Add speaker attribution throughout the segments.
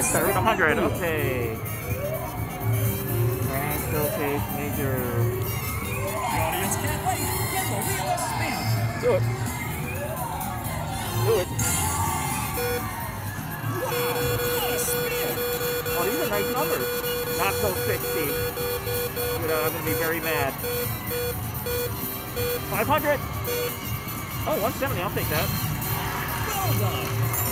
Speaker 1: Start with 100. Okay. And showcase major.
Speaker 2: The audience can't wait. Get the wheel to spin.
Speaker 1: Do it. Do it. Oh, these are nice numbers. Not so 60. You know, I'm gonna be very mad. 500. Oh, 170. I'll take that.
Speaker 2: Well done.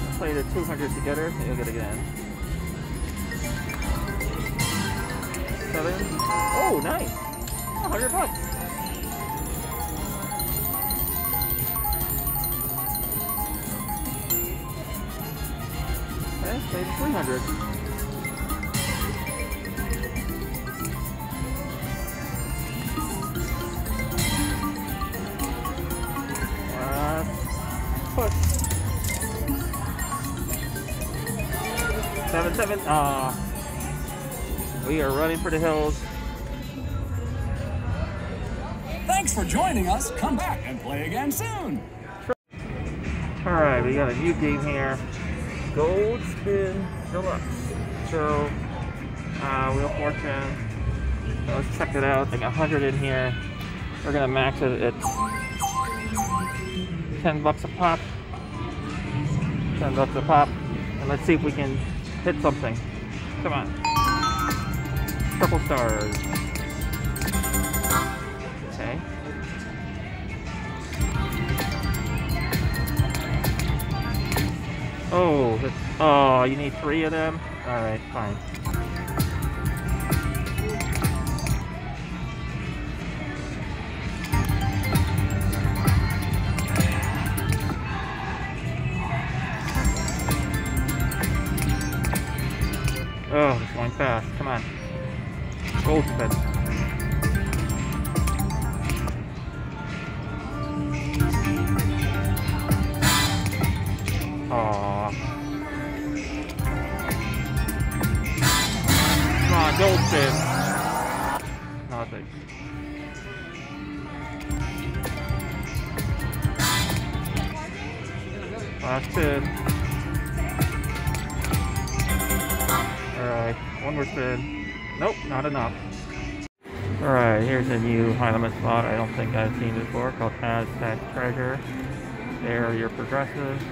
Speaker 1: Let's play the 200 together. You'll get it again. Seven. Oh, nice. 100 bucks. The 300. Uh, push. Seven, seven. Ah. we are running for the hills.
Speaker 2: Thanks for joining us. Come back and play again soon.
Speaker 1: All right, we got a new game here. Gold Spin Deluxe. So, uh, Wheel Fortune. Let's check it out. I got 100 in here. We're gonna max it at 10 bucks a pop. 10 bucks a pop. And let's see if we can hit something. Come on. Purple stars. Oh, oh, you need three of them? Alright, fine. Oh, it's going fast. Come on. Gold spin. Aww. Last spin. Alright, one more spin. Nope, not enough. Alright, here's a new high limit spot I don't think I've seen before called Aztec Treasure. There are your progressives.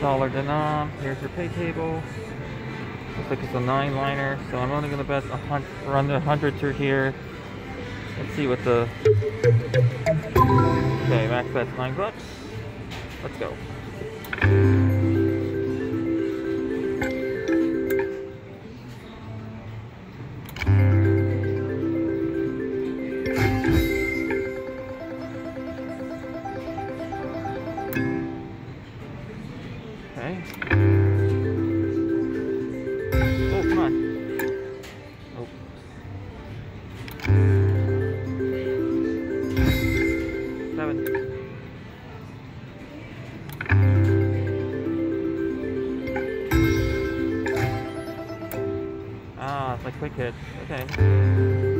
Speaker 1: Dollar denom. Here's your pay table. Looks like it's a nine liner, so I'm only gonna bet a hundred, run the hundred through here. Let's see what the. Okay, max bet's nine bucks. Let's go. Okay. Like quick hit. Okay.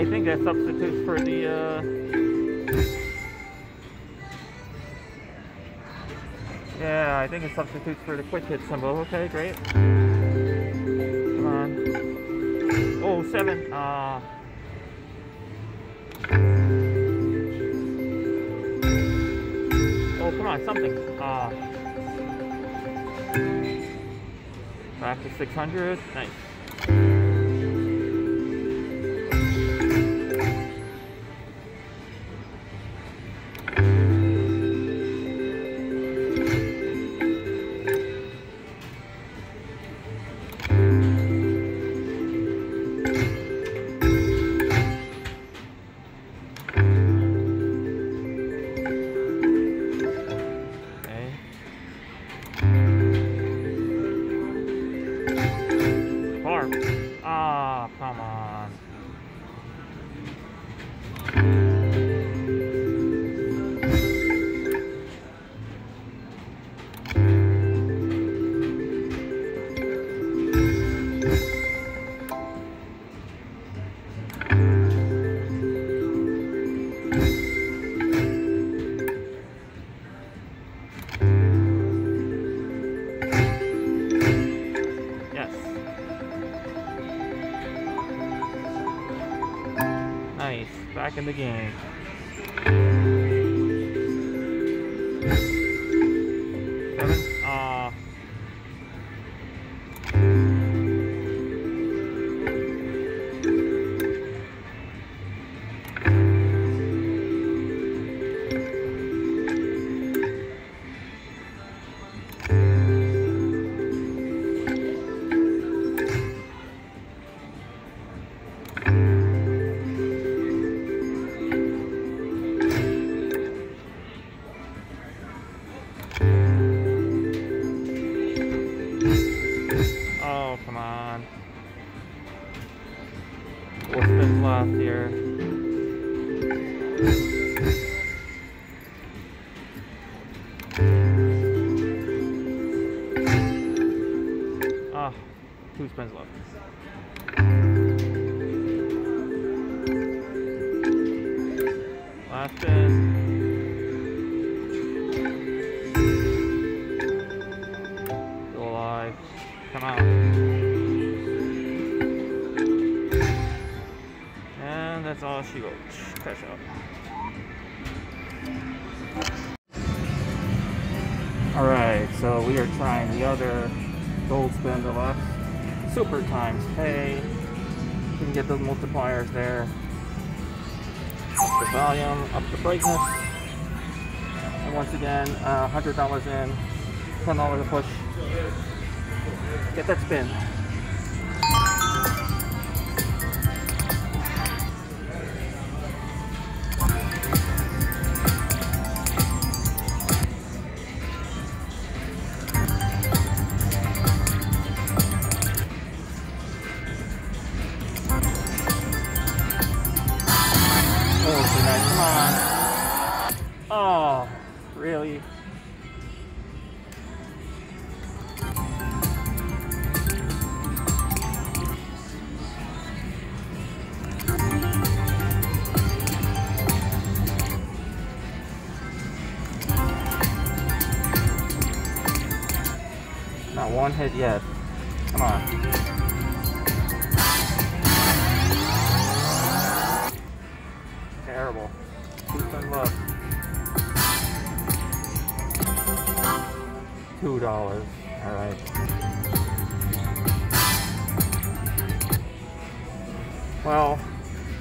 Speaker 1: I think that substitutes for the, uh... Yeah, I think it substitutes for the quick hit symbol. Okay, great. Come on. Oh, seven. Ah. Oh, come on, something. Ah. Back to 600. Nice. Back in the game. Two spins left. Last spin. Still alive. Come on. And that's all she wrote. Cash out. Alright, so we are trying the other gold spin deluxe. Super times pay. You can get those multipliers there. Up the volume, up the brightness. And once again, uh, $100 in, $10 a push. Get that spin. One hit yet. Come on. Terrible. Two spin left. Two dollars. Alright. Well,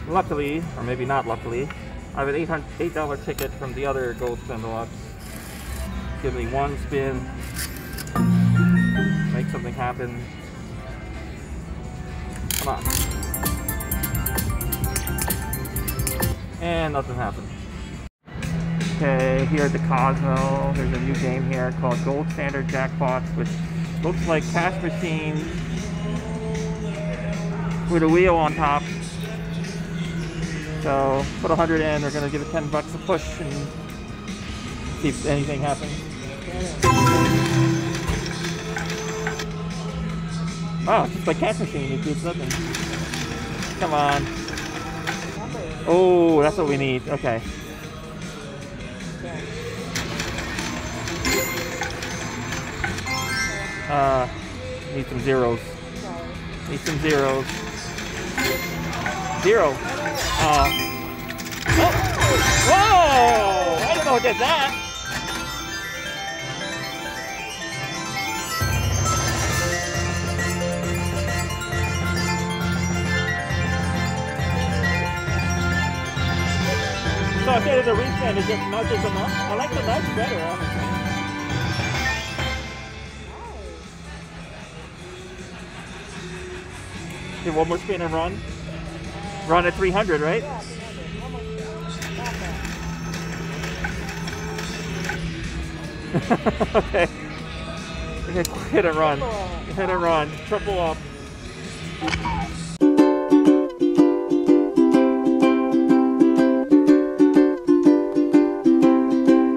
Speaker 1: luckily, or maybe not luckily, I have an $800 $8 ticket from the other Gold Spin Deluxe. Give me one spin. Happen. Come on. And nothing happened. Okay, here at the Cosmo, there's a new game here called Gold Standard Jackpots, which looks like cash machines with a wheel on top. So put a hundred in, we're gonna give it ten bucks a push and see if anything happens. Oh, it's like cash machine, it keeps nothing. Come on. Oh, that's what we need. Okay. Uh, need some zeros. Need some zeros. Zero. Uh. Oh. Whoa! I didn't know it did that. Okay, the just is enough. I like the nudge better, honestly. Okay, one more spin and run. Run at 300, right?
Speaker 3: Yeah, 300. Almost. Not bad.
Speaker 1: okay. Okay, hit and run. Hit and run. Triple up.